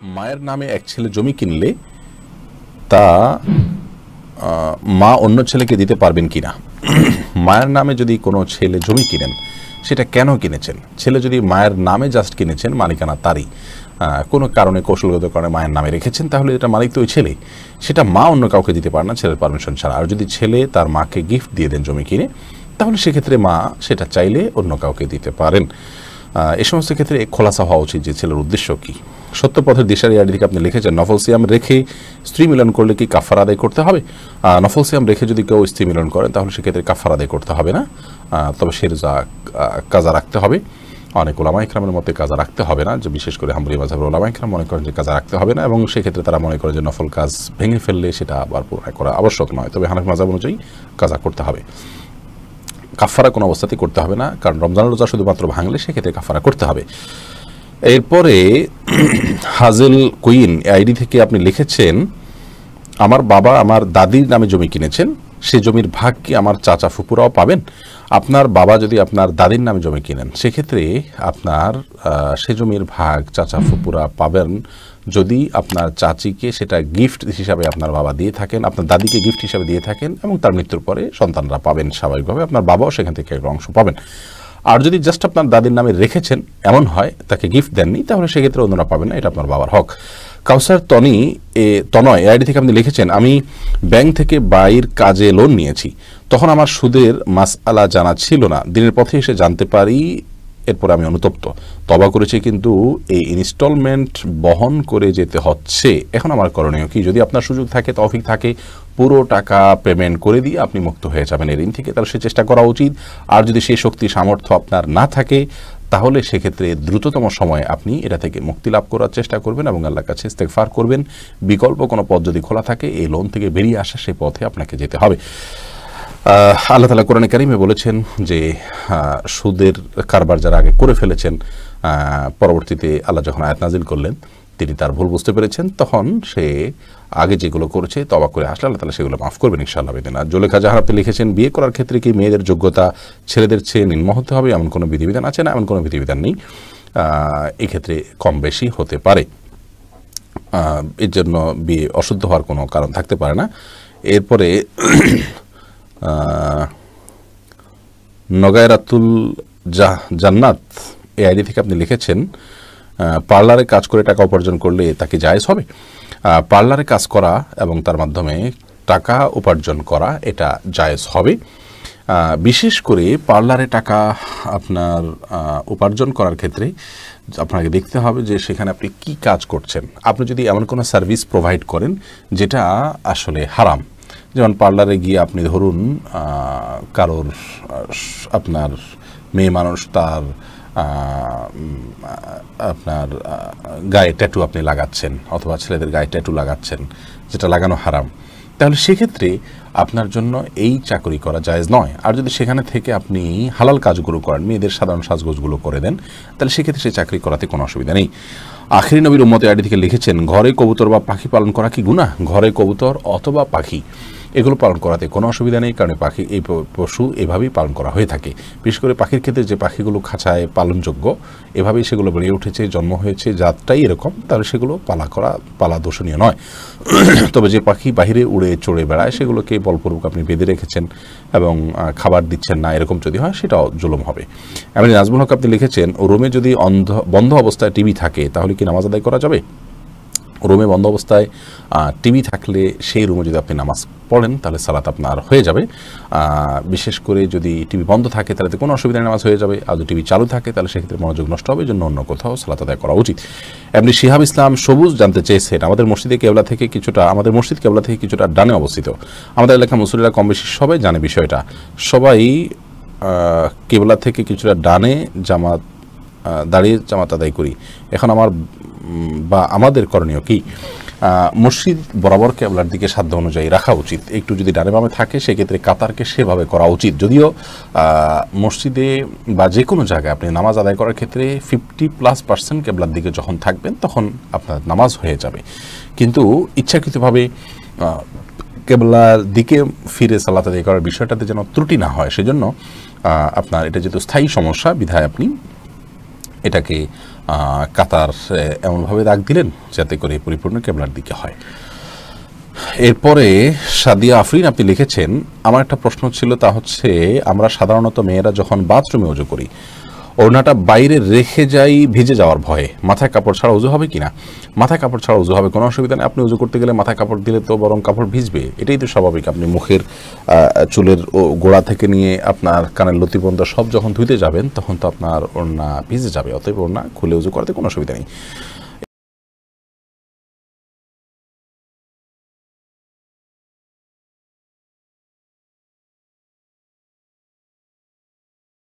মায়ের নামে এক ছেলে জমি কিনলে তা মা অন্য ছেলেকে দিতে পারবেন কিনা মায়ের নামে যদি কোনো ছেলে জমি কিনেন, সেটা কেন কিনেছেন? ছেলে যদি মায়ের নামে জাস্ট কিনেছেন, মালিকানা তারই। কোনো কারণে, কৌশলগত কারণে মায়ের নামে রেখেছেন, তাহলে এটা মালিক তো ওই ছেলে। সেটা মা অন্য কাউকে দিতে পারে না, ছেলের পারমিশন ছাড়া। আর যদি ছেলে তার মাকে গিফট দিয়ে দেন জমি কিনে, তাহলে সেক্ষেত্রে মা সেটা চাইলে অন্য কাউকে দিতে পারেন। এ সমস্ত ক্ষেত্রে খোলাসা হওয়া উচিত যে ছেলের উদ্দেশ্য কি? সত্য পথের দিশারি আইডি থেকে আপনি লিখেছেন, নফল সিয়াম রেখে স্ত্রী মিলন করলে কি কাফার আদায় করতে হবে? নফল সিয়াম রেখে যদি কেউ স্ত্রী মিলন করেন, তাহলে সেক্ষেত্রে কাফার আদায় করতে হবে না। তবে সে যা কাজা রাখতে হবে। অনেক ওলামা ইকরামের মতে কাজা রাখতে হবে না, যে বিশেষ করে হামরি মাঝাবের ওলামা ইকরাম মনে করেন যে কাজা রাখতে হবে না, এবং সেক্ষেত্রে তারা মনে করে যে নফল কাজ ভেঙে ফেললে সেটা আবার পুনরায় করা আবশ্যক নয়। তবে হানাফি মাঝাব অনুযায়ী কাজা করতে হবে। কাফারা কোনো অবস্থাতেই করতে হবে না, কারণ রমজান রোজা শুধুমাত্র ভাঙলে সেক্ষেত্রে কাফারা করতে হবে। এরপরে, হাজেল কুইন, আইডি থেকে আপনি লিখেছেন, আমার বাবা আমার দাদির নামে জমি কিনেছেন সে জমির ভাগ কি আমার চাচা ফুপুরাও পাবেন? আপনার বাবা যদি আপনার দাদির নামে জমি কিনেন, সেক্ষেত্রে আপনার সে জমির ভাগ চাচা ফুপুরা পাবেন যদি আপনার চাচিকে সেটা গিফট হিসাবে আপনার বাবা দিয়ে থাকেন, আপনার দাদিকে গিফট হিসাবে দিয়ে থাকেন এবং তার মৃত্যুর পরে সন্তানরা পাবেন স্বাভাবিকভাবে, আপনার বাবাও সেখান থেকে একটা অংশ পাবেন। আর যদি জাস্ট আপনার দাদির নামে রেখেছেন, এমন হয়, তাকে গিফট দেননি, তাহলে সেক্ষেত্রে অন্যরা পাবেন না, এটা আপনার বাবার হক। কাউসার তনি, এ, তনয় আইডি থেকে আপনি লিখেছেন, আমি ব্যাংক থেকে বাইর কাজে লোন নিয়েছি। তখন আমার সুদের মাসআলা জানা ছিল না। দিনের পথে এসে জানতে পারি, এরপর আমি অনুতপ্ত। তবা করেছি কিন্তু এই ইনস্টলমেন্ট বহন করে যেতে হচ্ছে। এখন আমার করণীয় কি? যদি আপনার সুযোগ থাকে, তৌফিক থাকে, পুরো টাকা পেমেন্ট করে দিয়ে আপনি মুক্ত হয়ে যাবেন। এই ঋণ থেকে তাহলে সে চেষ্টা করা উচিত। আর যদি সেই শক্তি সামর্থ্য আপনার না থাকে তাহলে সেক্ষেত্রে দ্রুততম সময়ে আপনি এটা থেকে মুক্তি লাভ করার চেষ্টা করবেন এবং আল্লাহর কাছে ইস্তেকফার করবেন। বিকল্প কোনো পথ যদি খোলা থাকে, এই লোন থেকে বেরিয়ে আসা সেই পথে আপনাকে যেতে হবে। আল্লাহ তালা কোরআন কারিমে বলেছেন যে সুদের কারবার যারা আগে করে ফেলেছেন পরবর্তীতে আল্লাহ যখন আয়াত নাজিল করলেন তিনি তার ভুল বুঝতে পেরেছেন, তখন সে আগে যেগুলো করেছে, তবা করে আসলে আল্লাহ তালা সেগুলো মাফ করবেন ইনশাআল্লাহ বেদিন। আর জোলেখা জাহান আপনি লিখেছেন, বিয়ে করার ক্ষেত্রে কি মেয়েদের যোগ্যতা ছেলেদের চেয়ে নিম্ন হতে হবে? এমন কোনো বিধিবিধান আছে না? এমন কোনো বিধিবিধান নেই। এক্ষেত্রে কম বেশি হতে পারে। এর জন্য বিয়ে অশুদ্ধ হওয়ার কোনো কারণ থাকতে পারে না। এরপরে নগায়রাতুল জাহ, জান্নাত এই আইডি থেকে আপনি লিখেছেন পার্লারে কাজ করে টাকা উপার্জন করলে তাকে জায়েজ হবে। পার্লারে কাজ করা এবং তার মাধ্যমে টাকা উপার্জন করা এটা জায়েজ হবে। বিশেষ করে পার্লারে টাকা আপনার উপার্জন করার ক্ষেত্রে আপনাকে দেখতে হবে যে সেখানে আপনি কি কাজ করছেন। আপনি যদি এমন কোনো সার্ভিস প্রোভাইড করেন যেটা আসলে হারাম, যেমন পার্লারে গিয়ে আপনি ধরুন কারোর আপনার মেয়ে মানুষ তার আপনার গায়ে ট্যাটু আপনি লাগাচ্ছেন অথবা ছেলেদের গায়ে ট্যাটু লাগাচ্ছেন, যেটা লাগানো হারাম। তাহলে সেক্ষেত্রে আপনার জন্য এই চাকরি করা জায়েজ নয়। আর যদি সেখানে থেকে আপনি হালাল কাজগুলো করেন, মেয়েদের সাধারণ সাজগোজগুলো করে দেন, তাহলে সেক্ষেত্রে সেই চাকরি করাতে কোনো অসুবিধা নেই। আখরি নবীর উম্মতে আইডি থেকে লিখেছেন, ঘরে কবুতর বা পাখি পালন করা কি গুণা ঘরে কবুতর অথবা পাখি। এগুলো পালন করাতে কোনো অসুবিধা নেই, কারণ পাখি, এই পশু এভাবেই পালন করা হয়ে থাকে। বিশেষ করে পাখির ক্ষেত্রে যে পাখিগুলো খাঁচায় পালনযোগ্য, এভাবেই সেগুলো বেড়ে উঠেছে, জন্ম হয়েছে, জাতটাই এরকম, তাহলে সেগুলো পালা করা, পালা দোষণীয় নয়। তবে যে পাখি বাহিরে উড়ে চড়ে বেড়ায়, সেগুলোকে বলপূর্বক আপনি বেঁধে রেখেছেন এবং খাবার দিচ্ছেন না, এরকম যদি হয়, সেটাও জুলুম হবে। এমনি নাজমুল হক আপনি লিখেছেন, রুমে যদি অন্ধ, বন্ধ অবস্থায় টিভি থাকে, তাহলে কি নামাজ আদায় করা যাবে? রুমে বন্ধ অবস্থায় টিভি থাকলে সেই রুমে যদি আপনি নামাজ পড়েন, তাহলে সালাত আপনার হয়ে যাবে। বিশেষ করে যদি টিভি বন্ধ থাকে, তাহলে কোনো অসুবিধা নামাজ হয়ে যাবে। আর যদি টিভি চালু থাকে, তাহলে সেক্ষেত্রে মনোযোগ নষ্ট হবে জন্য অন্য কোথাও সালাত আদায় করা উচিত। এমনি শিহাব ইসলাম সবুজ জানতে চেয়েছেন আমাদের মসজিদে কেবলা থেকে কিছুটা, আমাদের মসজিদ কেবলা থেকে কিছুটা ডানে অবস্থিত। আমাদের এলাকা মুসলিরা কম বেশি সবাই জানে বিষয়টা। সবাই কেবলা থেকে কিছুটা ডানে জামাত দাঁড়িয়ে জামাত আদায় করি। এখন আমার বা আমাদের করণীয় কি? মসজিদ বরাবর কেবলার দিকে সাধ্য অনুযায়ী রাখা উচিত। একটু যদি ডানে বামে থাকে, সেক্ষেত্রে কাতারকে সেভাবে করা উচিত। যদিও মসজিদে বা যে কোনো জায়গায় আপনি নামাজ আদায় করার ক্ষেত্রে ফিফটি প্লাস পার্সেন্ট কেবলার দিকে যখন থাকবেন, তখন আপনার নামাজ হয়ে যাবে। কিন্তু ইচ্ছাকৃতভাবে কেবলার দিকে ফিরে সালাত আদায় করার বিষয়টাতে যেন ত্রুটি না হয়, সেজন্য আপনার এটা যেহেতু স্থায়ী সমস্যা, বিধায় আপনি এটাকে কাতার এমনভাবে দাগ দিলেন যাতে করে পরিপূর্ণ ক্যামেরার দিকে হয়। এরপরে সাদিয়া আফরিন আপনি লিখেছেন, আমার একটা প্রশ্ন ছিল তা হচ্ছে, আমরা সাধারণত মেয়েরা যখন বাথরুমে উজু করি ওড়নাটা বাইরে রেখে যাই, ভিজে যাওয়ার ভয়ে। মাথায় কাপড় ছাড়া উজু হবে কিনা? মাথায় কাপড় ছাড়া উজু হবে, কোনো অসুবিধা নেই। আপনি উজু করতে গেলে মাথায় কাপড় দিলে তো বরং কাপড় ভিজবে। এটাই তো স্বাভাবিক। আপনি মুখের চুলের গোড়া থেকে নিয়ে আপনার কানের লতি পর্যন্ত সব যখন ধুইতে যাবেন, তখন তো আপনার ওড়না ভিজে যাবে। অতএব ওড়না খুলে উজু করাতে কোনো অসুবিধা নেই।